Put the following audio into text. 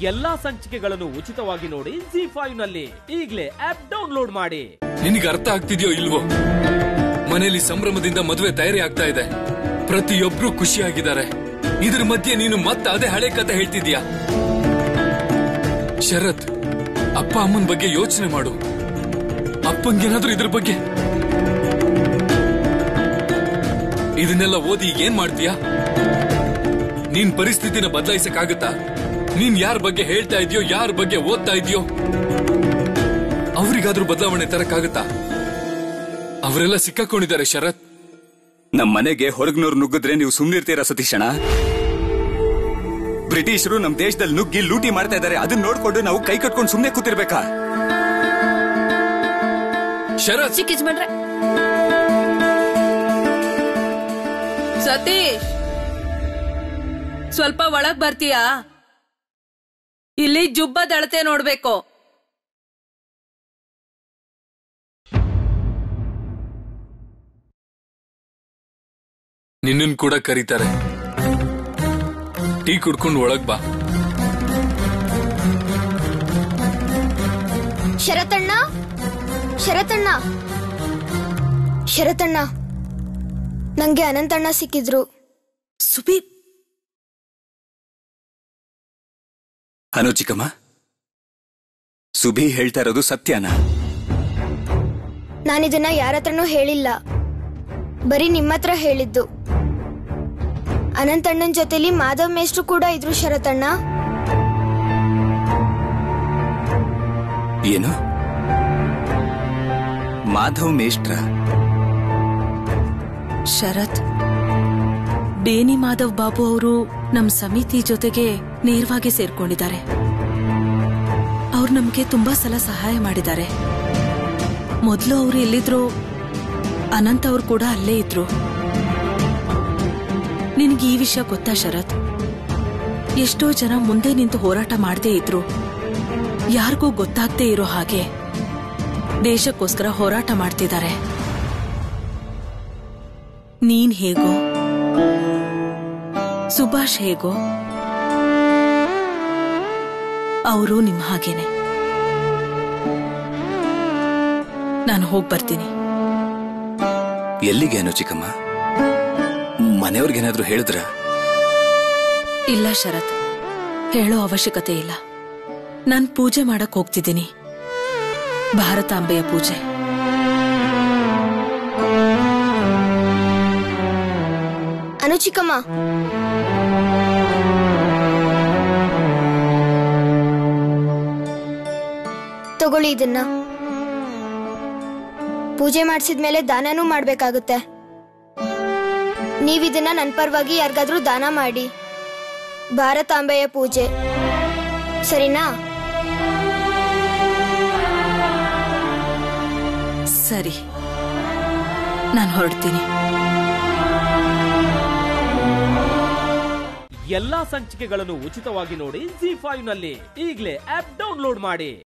ಎಲ್ಲಾ ಸಂಚಿಕೆಗಳನ್ನು ಉಚಿತವಾಗಿ ನೋಡಿ ಜಿ ಫೈವ್ನಲ್ಲಿ ಈಗಲೇ ಆಪ್ ಡೌನ್ಲೋಡ್ ಮಾಡಿ. ನಿನಗೆ ಅರ್ಥ ಆಗ್ತಿದ್ಯೋ ಇಲ್ವೋ? ಮನೆಯಲ್ಲಿ ಸಂಭ್ರಮದಿಂದ ಮದುವೆ ತಯಾರಿ ಆಗ್ತಾ ಇದೆ. ಪ್ರತಿಯೊಬ್ರು ಖುಷಿಯಾಗಿದ್ದಾರೆ. ಇದ್ರ ಮಧ್ಯೆ ನೀನು ಮತ್ತೆ ಅದೇ ಹಳೆ ಕತೆ ಹೇಳ್ತಿದ್ಯಾ? ಶರತ್, ಅಪ್ಪ ಅಮ್ಮನ ಬಗ್ಗೆ ಯೋಚನೆ ಮಾಡು. ಅಪ್ಪಂಗೇನಾದ್ರೂ ಇದ್ರ ಬಗ್ಗೆ? ಇದನ್ನೆಲ್ಲ ಓದಿ ಏನ್ ಮಾಡ್ತೀಯಾ? ನೀನ್ ಪರಿಸ್ಥಿತಿನ ಬದಲಾಯಿಸಕ್ಕಾಗತ್ತಾ? ನೀನ್ ಯಾರ ಬಗ್ಗೆ ಹೇಳ್ತಾ ಇದೆಯೋ ಯಾರ ಬಗ್ಗೆ ಓದ್ತಾ ಇದೆಯೋ ಅವರಿಗಾದ್ರೂ ಬದಲಾವಣೆ ತರಕ್ಕಾಗತ್ತಾ? ಅವರೆಲ್ಲ ಸಿಕ್ಕಾಕೊಂಡಿದ್ದಾರೆ ಶರತ್. ನಮ್ಮ ಮನೆಗೆ ಹೊರಗ್ನವ್ರು ನುಗ್ಗಿದ್ರೆ ನೀವು ಸುಮ್ನಿರ್ತೀರಾ ಸತೀಶಣ ಬ್ರಿಟಿಷರು ನಮ್ ದೇಶದಲ್ಲಿ ನುಗ್ಗಿ ಲೂಟಿ ಮಾಡ್ತಾ ಇದ್ದಾರೆ ಅದನ್ನ ನೋಡ್ಕೊಂಡು ನಾವು ಕೈ ಕಟ್ಕೊಂಡು ಸುಮ್ಮನೆ ಕೂತಿರ್ಬೇಕಾ? ಶರತ್! ಸತೀಶ್! ಸ್ವಲ್ಪ ಒಳಗ್ ಬರ್ತೀಯಾ? ಇಲ್ಲಿ ಜುಬ್ಬ ದಳತೆ ನೋಡ್ಬೇಕು. ನಿನ್ನನ್ ಕೂಡ ಕರೀತಾರೆ. ಟೀ ಕುಡ್ಕೊಂಡು ಒಳಗ್ ಬಾ. ಶರತಣ್ಣ? ಶರತಣ್ಣ? ಶರತಣ್ಣ ನಂಗೆ ಅನಂತಣ್ಣ ಸಿಕ್ಕಿದ್ರು. ಸುಬಿ ಅನು ಚಿಕ್ಕಮ್ಮ ಸುಬಿ ಹೇಳ್ತಾ ಇರೋದು ಸತ್ಯನಾ? ನಾನಿದನ್ನ ಯಾರ ಹತ್ರನೂ ಹೇಳಿಲ್ಲ. ಬರೀ ನಿಮ್ಮತ್ರ ಹೇಳಿದ್ದು. ಅನಂತಣ್ಣನ ಜೊತೆಲಿ ಮಾಧವ್ ಮೇಷ್ಟ್ರು ಕೂಡ ಇದ್ರು ಶರತಣ್ಣ. ಏನು? ಮಾಧವ್ ಮೇಷ್ಟ್ರ? ಶರತ್ ಬೇನಿ ಮಾಧವ್ ಬಾಬು ಅವರು ನಮ್ಮ ಸಮಿತಿ ಜೊತೆಗೆ ನೇರವಾಗಿ ಸೇರ್ಕೊಂಡಿದ್ದಾರೆ. ಅವ್ರು ನಮ್ಗೆ ತುಂಬಾ ಸಲ ಸಹಾಯ ಮಾಡಿದ್ದಾರೆ. ಮೊದಲು ಅವರು ಎಲ್ಲಿದ್ರು, ಅನಂತ ಅವ್ರು ಕೂಡ ಅಲ್ಲೇ ಇದ್ರು. ನಿನಗೆ ಈ ವಿಷಯ ಗೊತ್ತಾ ಶರತ್? ಎಷ್ಟೋ ಜನ ಮುಂದೆ ನಿಂತು ಹೋರಾಟ ಮಾಡದೇ ಇದ್ರು. ಯಾರಿಗೂ ಗೊತ್ತಾಗ್ದೇ ಇರೋ ಹಾಗೆ ದೇಶಕ್ಕೋಸ್ಕರ ಹೋರಾಟ ಮಾಡ್ತಿದ್ದಾರೆ. ನೀನ್ ಹೇಗೋ, ಸುಭಾಷ್ ಹೇಗೋ ಅವರು ನಿಮ್ ಹಾಗೇನೆ. ನಾನು ಹೋಗಿ ಬರ್ತೀನಿ. ಎಲ್ಲಿಗೆ ಅನು ಚಿಕ್ಕಮ್ಮ? ಮನೆಯವ್ರಿಗೇನಾದ್ರೂ ಹೇಳಿದ್ರ? ಇಲ್ಲ ಶರತ್. ಹೇಳೋ ಅವಶ್ಯಕತೆ ಇಲ್ಲ. ನಾನ್ ಪೂಜೆ ಮಾಡಕ್ ಹೋಗ್ತಿದ್ದೀನಿ. ಭಾರತಾಂಬೆಯ ಪೂಜೆ. ಅನು ತಗೊಳ್ಳಿ ಇದನ್ನ. ಪೂಜೆ ಮಾಡಿಸಿದ್ಮೇಲೆ ದಾನನೂ ಮಾಡ್ಬೇಕಾಗುತ್ತೆ. ನೀವಿದನ್ನ ನನ್ನ ಪರವಾಗಿ ಯಾರಿಗಾದ್ರೂ ದಾನ ಮಾಡಿ. ಭಾರತಾಂಬೆಯ ಪೂಜೆ. ಸರಿನಾ? ಸರಿ. ನಾನು ಹೊರಡ್ತೀನಿ. ಎಲ್ಲಾ ಸಂಚಿಕೆಗಳನ್ನು ಉಚಿತವಾಗಿ ನೋಡಿ ಜಿ ಫೈವ್ನಲ್ಲಿ ಈಗಲೇ ಆಪ್ ಡೌನ್ಲೋಡ್ ಮಾಡಿ.